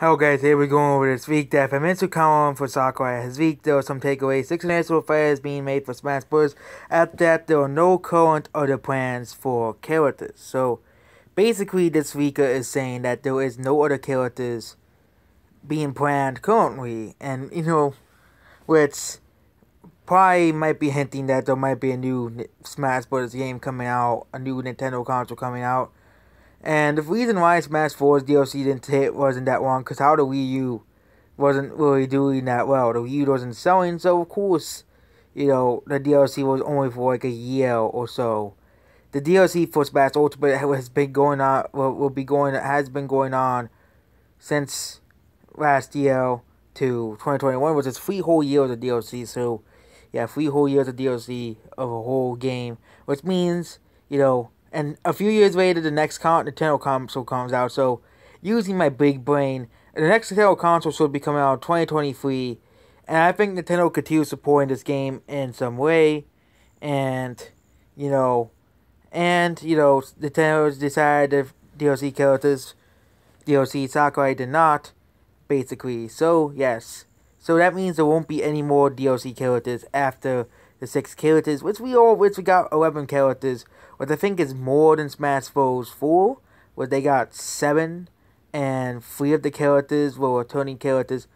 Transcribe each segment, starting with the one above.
Hello guys, here we're going over this week that Famitsu Kawan for Sakurai. This week there some takeaways. Six national fires being made for Smash Bros. After that, there are no current other plans for characters. So basically this week is saying that there is no other characters being planned currently. And you know, which probably might be hinting that there might be a new Smash Bros. game coming out, a new Nintendo console coming out. And the reason why Smash 4's DLC didn't hit wasn't that long, because how the Wii U wasn't really doing that well. The Wii U wasn't selling, so of course, you know, the DLC was only for like a year or so. The DLC for Smash Ultimate has been going on, will, will be going, has been going on since last year to 2021, which is three whole years of DLC, so yeah, three whole years of DLC of a whole game, which means, you know, and a few years later, the next Nintendo console comes out. So, using my big brain, the next Nintendo console should be coming out 2023. And I think Nintendo continue supporting this game in some way. And, you know, and, you know, Nintendo decided if DLC characters, DLC Sakurai did not, basically. So, yes. So that means there won't be any more DLC characters after the six characters, which we all, which we got 11 characters, which I think is more than Smash Bros. 4, where they got 7, and 3 of the characters were returning characters.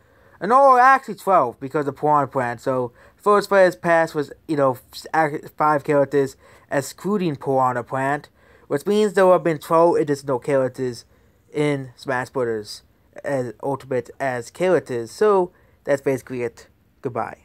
And no, actually 12, because of Piranha Plant. So, first phase pass was, you know, 5 characters, excluding Piranha Plant, which means there have been 12 additional characters in Smash Bros. as Ultimate as characters. So, that's basically it. Goodbye.